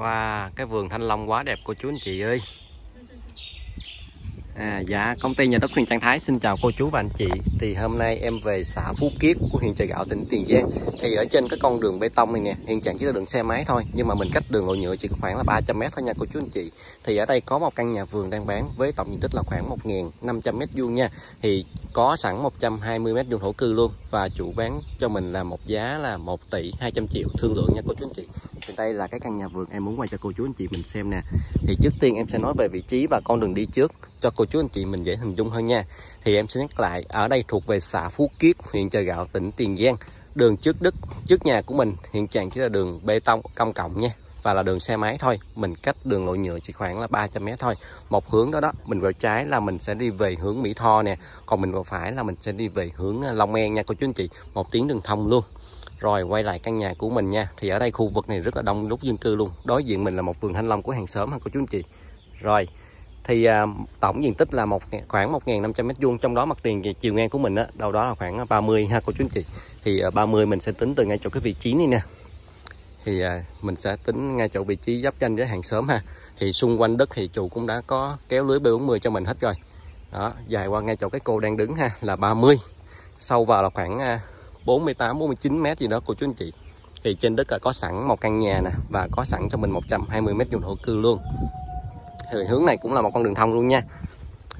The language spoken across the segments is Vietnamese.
Wow, cái vườn thanh long quá đẹp cô chú anh chị ơi. À, dạ, công ty nhà đất Huyền Trạng Thái xin chào cô chú và anh chị. Thì hôm nay em về xã Phú Kiết của huyện Trời Gạo tỉnh Tiền Giang. Thì ở trên cái con đường bê tông này nè Hiện trạng chỉ là đường xe máy thôi Nhưng mà mình cách đường lộ nhựa chỉ khoảng là 300m thôi nha cô chú anh chị. Thì ở đây có một căn nhà vườn đang bán với tổng diện tích là khoảng 1.500m vuông nha. Thì có sẵn 120m2 thổ cư luôn Và chủ bán cho mình là một giá là 1 tỷ 200 triệu thương lượng nha cô chú anh chị. Thì đây là cái căn nhà vườn, em muốn quay cho cô chú anh chị mình xem nè. Thì trước tiên em sẽ nói về vị trí và con đường đi trước cho cô chú anh chị mình dễ hình dung hơn nha. Thì em sẽ nhắc lại, ở đây thuộc về xã Phú Kiết, huyện Chợ Gạo, tỉnh Tiền Giang. Đường trước đức trước nhà của mình, hiện trạng chỉ là đường bê tông công cộng nha, và là đường xe máy thôi. Mình cách đường lộ nhựa chỉ khoảng là 300 mét thôi. Một hướng đó đó, mình vào trái là mình sẽ đi về hướng Mỹ Tho nè, còn mình vào phải là mình sẽ đi về hướng à, Long An nha cô chú anh chị. Một tiếng đường thông luôn rồi quay lại căn nhà của mình nha. Thì ở đây khu vực này rất là đông đúc dân cư luôn. Đối diện mình là một vườn thanh long của hàng xóm ha cô chú anh chị? Rồi thì à, tổng diện tích là một khoảng 1.500 mét vuông trong đó mặt tiền chiều ngang của mình á, đâu đó là khoảng 30 ha cô chú anh chị. Thì à, 30 mình sẽ tính từ ngay chỗ cái vị trí này nè. Thì à, mình sẽ tính ngay chỗ vị trí giáp danh với hàng xóm ha. Thì xung quanh đất thì chủ cũng đã có kéo lưới B40 cho mình hết rồi. Đó dài qua ngay chỗ cái cô đang đứng ha là 30 sâu vào là khoảng à, 48 49 mét gì đó cô chú anh chị. Thì trên đất là có sẵn một căn nhà nè và có sẵn cho mình 120 mét vuông thổ cư luôn. Thì hướng này cũng là một con đường thông luôn nha.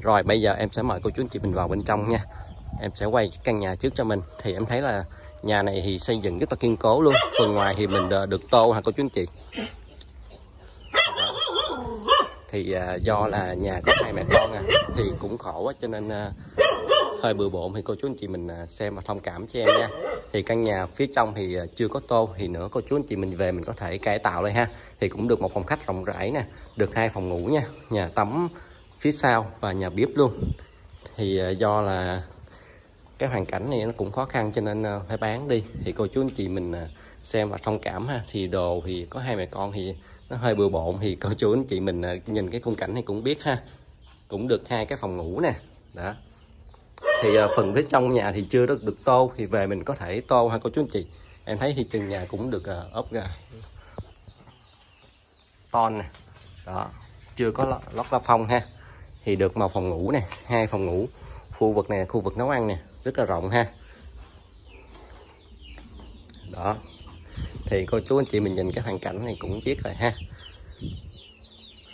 Rồi, bây giờ em sẽ mời cô chú anh chị mình vào bên trong nha. Em sẽ quay căn nhà trước cho mình. Thì em thấy là nhà này thì xây dựng rất là kiên cố luôn. Phần ngoài thì mình được tô hả cô chú anh chị? Thì à, do là nhà có hai mẹ con à thì cũng khổ quá cho nên à, hơi bừa bộn thì cô chú anh chị mình à, xem và thông cảm cho em nha. Thì căn nhà phía trong thì à, chưa có tô, thì nữa cô chú anh chị mình về mình có thể cải tạo lại ha. Thì cũng được một phòng khách rộng rãi nè, được hai phòng ngủ nha, nhà tắm phía sau và nhà bếp luôn. Thì à, do là cái hoàn cảnh này nó cũng khó khăn cho nên phải bán đi. Thì cô chú anh chị mình xem và thông cảm ha. Thì đồ thì có hai mẹ con thì nó hơi bừa bộn thì cô chú anh chị mình nhìn cái khung cảnh này cũng biết ha. Cũng được hai cái phòng ngủ nè. Đó thì à, phần phía trong nhà thì chưa được được tô thì về mình có thể tô ha cô chú anh chị. Em thấy thì trần nhà cũng được uh, ốp ra ton nè. Đó chưa có lót, lót la phong ha. Thì được một phòng ngủ nè hai phòng ngủ. Khu vực này khu vực nấu ăn nè rất là rộng ha. Đó. Thì cô chú anh chị mình nhìn cái hoàn cảnh này cũng biết rồi ha.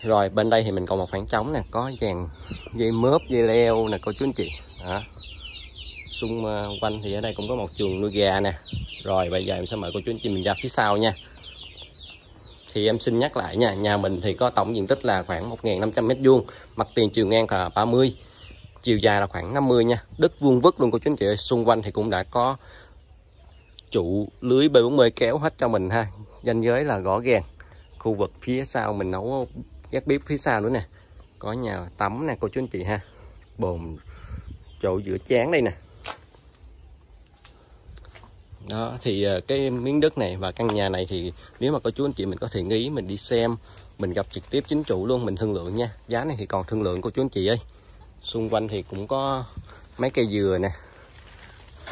Rồi bên đây thì mình còn một khoảng trống nè có dàn dây mớp dây leo nè cô chú anh chị đó xung ờ, quanh thì ở đây cũng có một chuồng nuôi gà nè. Rồi bây giờ em sẽ mời cô chú anh chị mình ra phía sau nha. Thì em xin nhắc lại nha, nhà mình thì có tổng diện tích là khoảng 1.500 mét vuông, mặt tiền chiều ngang là 30 chiều dài là khoảng 50 nha. Đất vuông vức luôn, cô chú anh chị ơi. Xung quanh thì cũng đã có trụ lưới B40 kéo hết cho mình ha. Danh giới là gõ gàng. Khu vực phía sau mình nấu gác bếp phía sau nữa nè. Có nhà tắm nè, cô chú anh chị ha. Bồn chỗ giữa chán đây nè. Đó thì ờ, cái miếng đất này và căn nhà này thì nếu mà cô chú anh chị mình có thể nghĩ mình đi xem mình gặp trực tiếp chính chủ luôn mình thương lượng nha. Giá này thì còn thương lượng cô chú anh chị ơi. Xung quanh thì cũng có mấy cây dừa nè.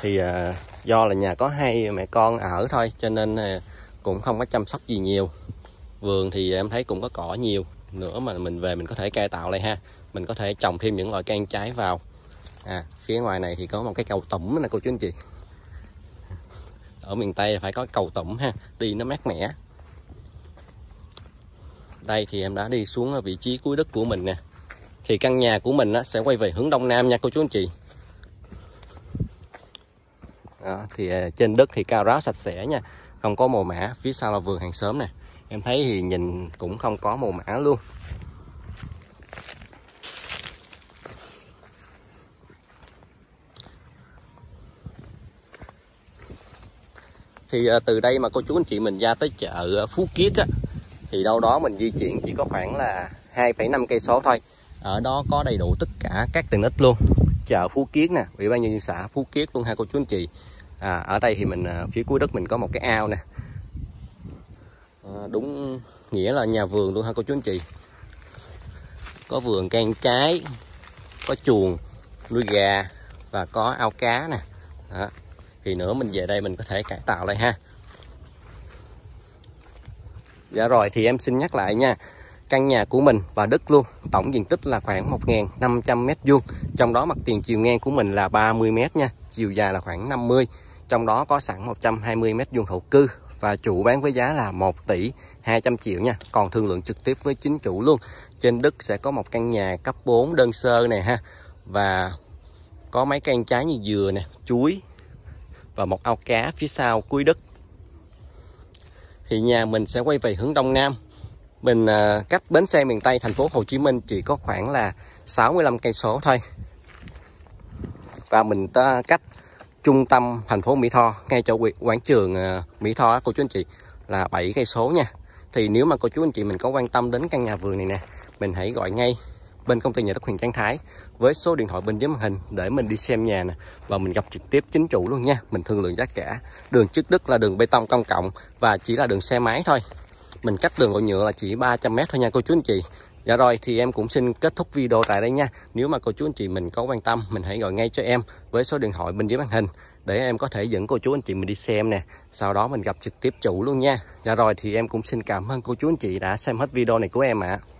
Thì à, do là nhà có hai mẹ con ở thôi cho nên à, cũng không có chăm sóc gì nhiều. Vườn thì em thấy cũng có cỏ nhiều nữa mà mình về mình có thể cải tạo lại ha. Mình có thể trồng thêm những loại cây ăn trái vào à phía ngoài này thì có một cái cầu tẩm nè cô chú anh chị. Ở miền tây phải có cầu tẩm ha đi nó mát mẻ. Đây thì em đã đi xuống ở vị trí cuối đất của mình nè. Thì căn nhà của mình á, sẽ quay về hướng đông nam nha cô chú anh chị. Đó, thì à, trên đất thì cao ráo sạch sẽ nha không có mồ mã. Phía sau là vườn hàng xóm nè. Em thấy thì nhìn cũng không có mồ mã luôn. Thì à, từ đây mà cô chú anh chị mình ra tới chợ à, Phú Kiết á thì đâu đó mình di chuyển chỉ có khoảng là 2,5 cây số thôi. Ở đó có đầy đủ tất cả các tiện ích luôn. Chợ Phú Kiết nè ủy ban nhân dân xã Phú Kiết luôn ha cô chú anh chị. À, ở đây thì mình à, phía cuối đất mình có một cái ao nè. À, đúng nghĩa là nhà vườn luôn ha cô chú anh chị. Có vườn cây trái có chuồng nuôi gà và có ao cá nè. Đó thì nữa mình về đây mình có thể cải tạo lại ha. Dạ rồi thì em xin nhắc lại nha. Căn nhà của mình và đất luôn Tổng diện tích là khoảng 1.500 mét vuông. Trong đó mặt tiền chiều ngang của mình là 30 mét nha Chiều dài là khoảng 50 Trong đó có sẵn 120 mét vuông hậu cư Và chủ bán với giá là 1 tỷ 200 triệu nha. Còn thương lượng trực tiếp với chính chủ luôn. Trên đất sẽ có một căn nhà cấp 4 đơn sơ này ha Và có mấy cây trái như dừa nè, chuối và một ao cá phía sau cuối đất. Thì nhà mình sẽ quay về hướng đông nam. Mình à, cách bến xe miền Tây thành phố Hồ Chí Minh chỉ có khoảng là 65 cây số thôi. Và mình ta cách trung tâm thành phố Mỹ Tho ngay chỗ quảng trường à, Mỹ Tho cô chú anh chị là 7 cây số nha. Thì nếu mà cô chú anh chị mình có quan tâm đến căn nhà vườn này nè mình hãy gọi ngay bên công ty nhà đất Huyền Trang Thái với số điện thoại bên dưới màn hình để mình đi xem nhà nè và mình gặp trực tiếp chính chủ luôn nha. Mình thương lượng giá cả. Đường trước đức là đường bê tông công cộng và chỉ là đường xe máy thôi. Mình cách đường lộ nhựa là chỉ 300 mét thôi nha, cô chú anh chị. Dạ rồi, thì em cũng xin kết thúc video tại đây nha. Nếu mà cô chú anh chị mình có quan tâm, Mình hãy gọi ngay cho em với số điện thoại bên dưới màn hình Để em có thể dẫn cô chú anh chị mình đi xem nè. Sau đó mình gặp trực tiếp chủ luôn nha. Dạ rồi, thì em cũng xin cảm ơn cô chú anh chị đã xem hết video này của em ạ. à.